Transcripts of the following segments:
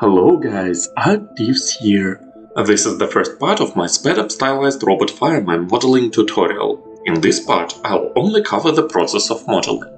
Hello guys, Art-Teeves here. Uh, this is the first part of my sped up stylized robot fireman modeling tutorial. In this part, I'll only cover the process of modeling.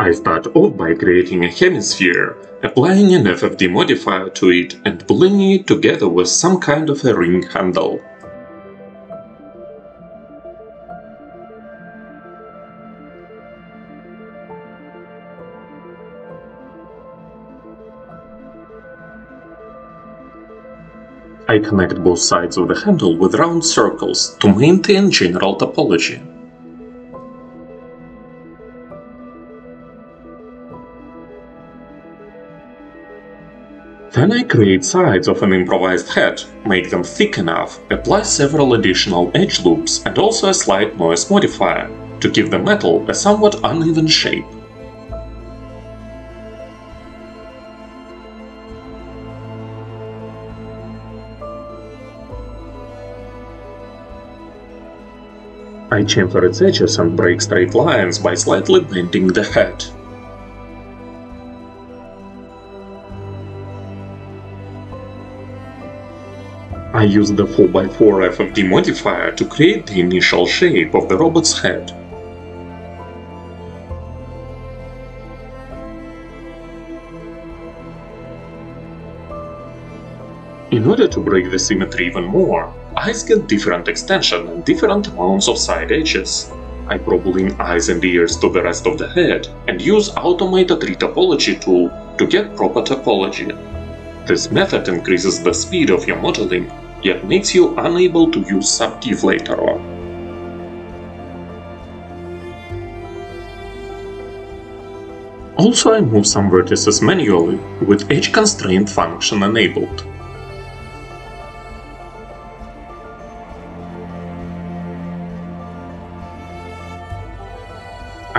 I start off by creating a hemisphere, applying an FFD modifier to it and blending it together with some kind of a ring handle. I connect both sides of the handle with round circles to maintain general topology. Then I create sides of an improvised head, make them thick enough, apply several additional edge loops and also a slight noise modifier, to give the metal a somewhat uneven shape. I chamfer its edges and break straight lines by slightly bending the head. I use the 4x4 FFD modifier to create the initial shape of the robot's head. In order to break the symmetry even more, eyes get different extension and different amounts of side edges. I ProBoolean eyes and ears to the rest of the head and use automated retopology tool to get proper topology. This method increases the speed of your modeling, yet makes you unable to use subdiv later on. Also I move some vertices manually with edge constraint function enabled.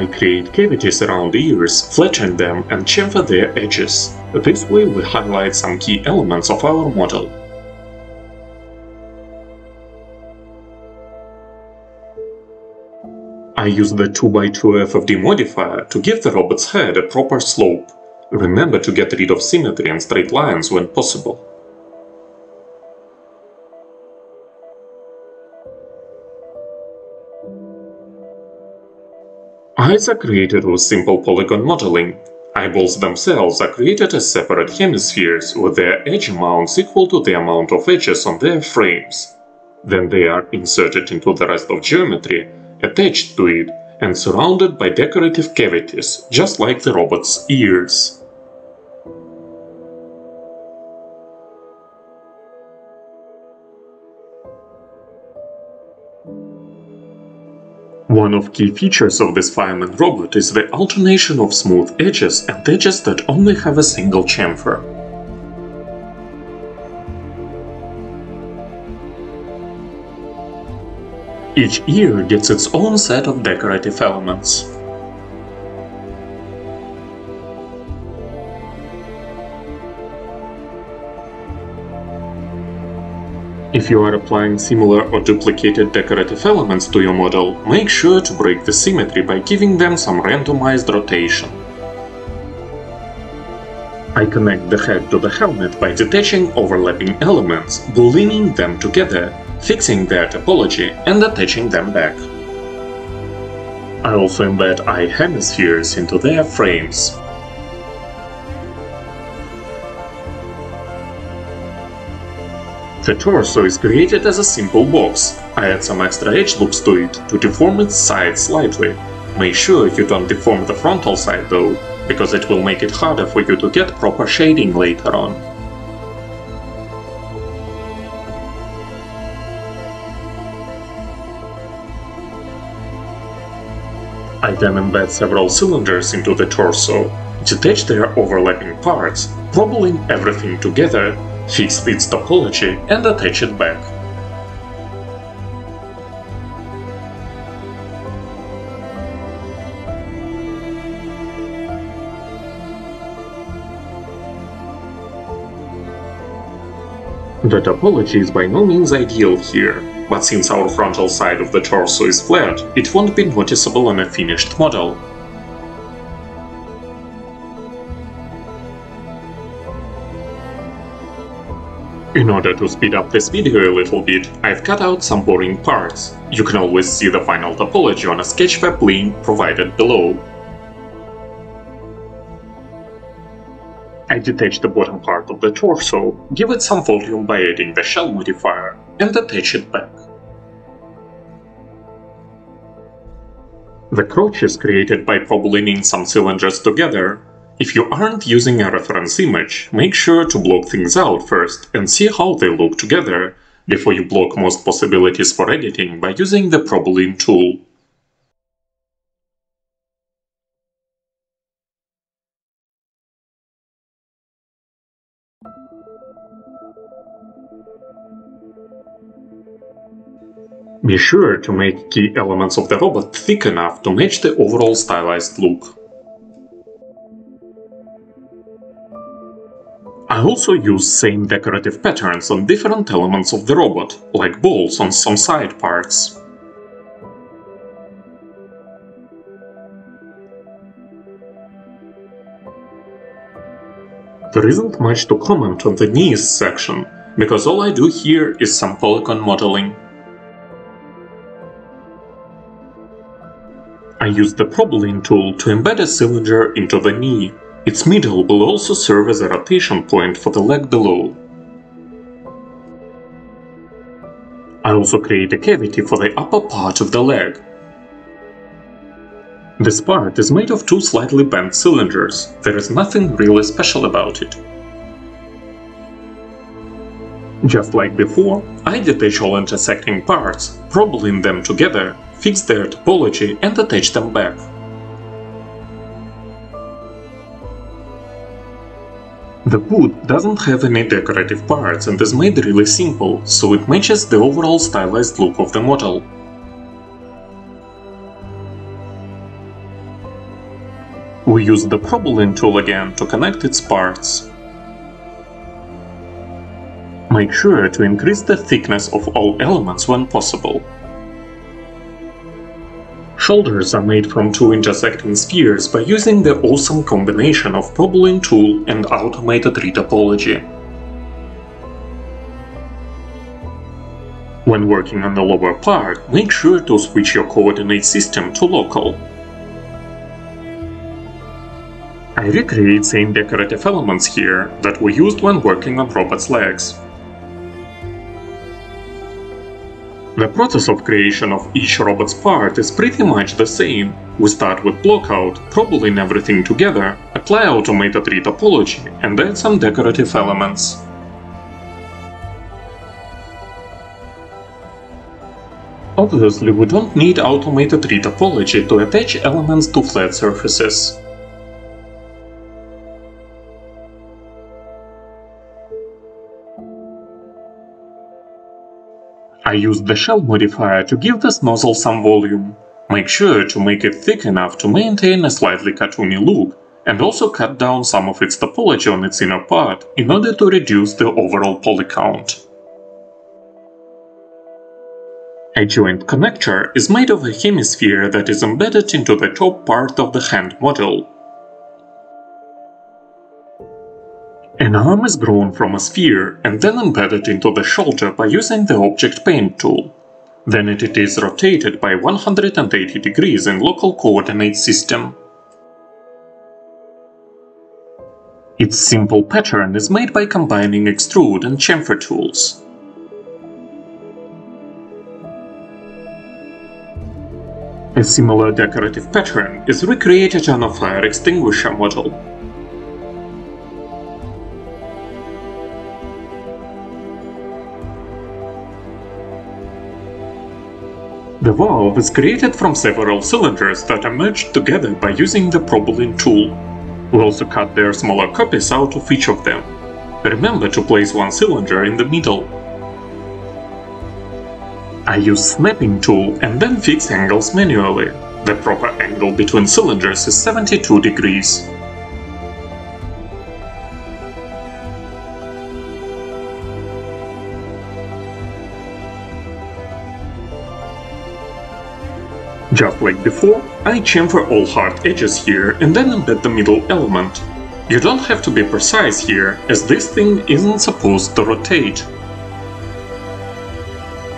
I create cavities around the ears, flatten them and chamfer their edges. This way we highlight some key elements of our model. I use the 2x2 FFD modifier to give the robot's head a proper slope. Remember to get rid of symmetry and straight lines when possible. Eyes are created with simple polygon modeling. Eyeballs themselves are created as separate hemispheres with their edge amounts equal to the amount of edges on their frames. Then they are inserted into the rest of geometry, attached to it, and surrounded by decorative cavities, just like the robot's ears. One of key features of this fireman robot is the alternation of smooth edges and edges that only have a single chamfer. Each ear gets its own set of decorative elements. If you are applying similar or duplicated decorative elements to your model, make sure to break the symmetry by giving them some randomized rotation. I connect the head to the helmet by detaching overlapping elements, gluing them together, fixing their topology and attaching them back. I also embed eye hemispheres into their frames. The torso is created as a simple box. I add some extra edge loops to it to deform its side slightly. Make sure you don't deform the frontal side though, because it will make it harder for you to get proper shading later on. I then embed several cylinders into the torso, detach their overlapping parts, ProBooleaning everything together fix its topology and attach it back. The topology is by no means ideal here, but since our frontal side of the torso is flat, it won't be noticeable on a finished model. In order to speed up this video a little bit, I've cut out some boring parts. You can always see the final topology on a Sketchfab link provided below. I detach the bottom part of the torso, give it some volume by adding the shell modifier, and attach it back. The crotch is created by ProBooleaning some cylinders together, if you aren't using a reference image, make sure to block things out first and see how they look together before you block most possibilities for editing by using the ProBoolean tool. Be sure to make key elements of the robot thick enough to match the overall stylized look. I also use same decorative patterns on different elements of the robot, like balls on some side parts. There isn't much to comment on the knees section, because all I do here is some polygon modeling. I use the ProBoolean tool to embed a cylinder into the knee, its middle will also serve as a rotation point for the leg below. I also create a cavity for the upper part of the leg. This part is made of two slightly bent cylinders, there is nothing really special about it. Just like before, I detach all intersecting parts, ProBoolean them together, fix their topology and attach them back. The boot doesn't have any decorative parts and is made really simple, so it matches the overall stylized look of the model. We use the ProBoolean tool again to connect its parts. Make sure to increase the thickness of all elements when possible. Shoulders are made from two intersecting spheres by using the awesome combination of ProBoolean tool and automated retopology. When working on the lower part, make sure to switch your coordinate system to local. I recreate same decorative elements here that were used when working on robot's legs. The process of creation of each robot's part is pretty much the same. We start with blockout, ProBoolean everything together, apply automated retopology, and add some decorative elements. Obviously, we don't need automated retopology to attach elements to flat surfaces. I used the shell modifier to give this nozzle some volume. Make sure to make it thick enough to maintain a slightly cartoony look, and also cut down some of its topology on its inner part in order to reduce the overall poly count. A joint connector is made of a hemisphere that is embedded into the top part of the hand model. Arm is grown from a sphere and then embedded into the shoulder by using the Object Paint tool. Then it is rotated by 180 degrees in local coordinate system. Its simple pattern is made by combining extrude and chamfer tools. A similar decorative pattern is recreated on a fire extinguisher model. The valve is created from several cylinders that are merged together by using the ProBoolean tool. We also cut their smaller copies out of each of them. Remember to place one cylinder in the middle. I use snapping tool and then fix angles manually. The proper angle between cylinders is 72 degrees. Like before, I chamfer all hard edges here and then embed the middle element. You don't have to be precise here, as this thing isn't supposed to rotate.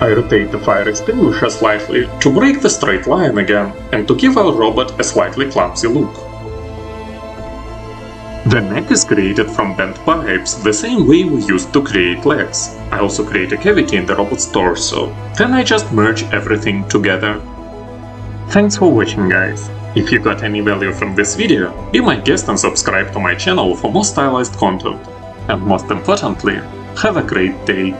I rotate the fire extinguisher slightly to break the straight line again and to give our robot a slightly clumsy look. The neck is created from bent pipes, the same way we used to create legs. I also create a cavity in the robot's torso. Then I just merge everything together. Thanks for watching guys. If you got any value from this video, be my guest and subscribe to my channel for more stylized content. And most importantly, have a great day.